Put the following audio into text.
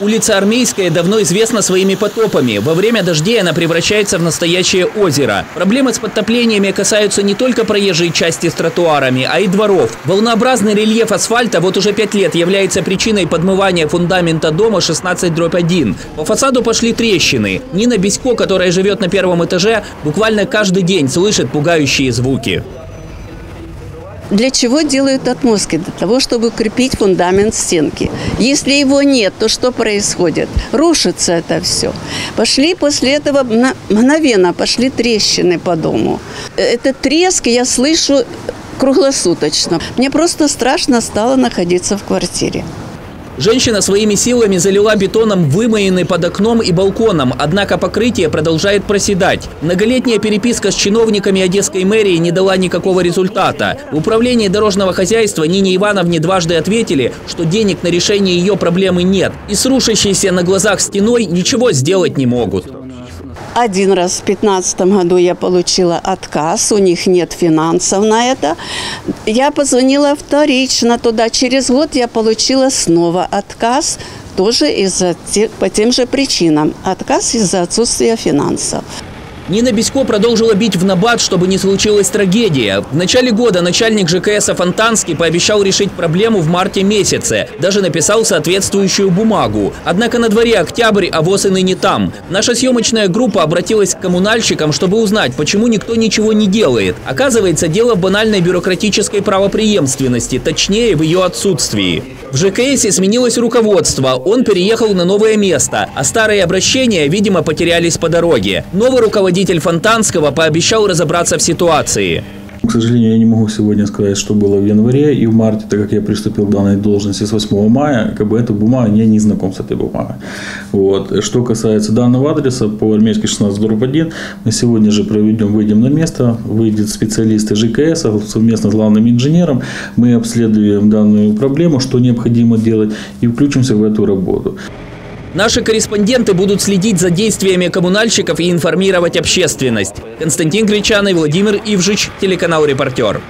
Улица Армейская давно известна своими потопами. Во время дождей она превращается в настоящее озеро. Проблемы с подтоплениями касаются не только проезжей части с тротуарами, а и дворов. Волнообразный рельеф асфальта вот уже пять лет является причиной подмывания фундамента дома 16 дробь 1. По фасаду пошли трещины. Нина Бесько, которая живет на первом этаже, буквально каждый день слышит пугающие звуки. Для чего делают отмостки? Для того, чтобы укрепить фундамент стенки. Если его нет, то что происходит? Рушится это все. Пошли после этого мгновенно пошли трещины по дому. Этот треск я слышу круглосуточно. Мне просто страшно стало находиться в квартире. Женщина своими силами залила бетоном вымоенный под окном и балконом, однако покрытие продолжает проседать. Многолетняя переписка с чиновниками Одесской мэрии не дала никакого результата. В управлении дорожного хозяйства Нине Ивановне дважды ответили, что денег на решение ее проблемы нет. И с рушащейся на глазах стеной ничего сделать не могут. Один раз в 2015 году я получила отказ, у них нет финансов на это. Я позвонила вторично туда. Через год я получила снова отказ, тоже из-за по тем же причинам. Отказ из-за отсутствия финансов. Нина Бесько продолжила бить в набат, чтобы не случилась трагедия. В начале года начальник ЖКС Фонтанский пообещал решить проблему в марте месяце. Даже написал соответствующую бумагу. Однако на дворе октябрь, а ВОЗ и ныне там. Наша съемочная группа обратилась к коммунальщикам, чтобы узнать, почему никто ничего не делает. Оказывается, дело в банальной бюрократической правопреемственности, точнее в ее отсутствии. В ЖКС сменилось руководство, он переехал на новое место, а старые обращения, видимо, потерялись по дороге. Новый руководитель Фонтанского пообещал разобраться в ситуации. К сожалению, я не могу сегодня сказать, что было в январе и в марте, так как я приступил к данной должности с 8 мая, как бы эта бумага, я не знаком с этой бумагой. Вот. Что касается данного адреса, по армейской 16 дробь 1, мы сегодня же проведем, выйдем на место, выйдет специалисты ЖКС совместно с главным инженером, мы обследуем данную проблему, что необходимо делать и включимся в эту работу. Наши корреспонденты будут следить за действиями коммунальщиков и информировать общественность. Константин Гречан и Владимир Ивжич, телеканал «Репортер».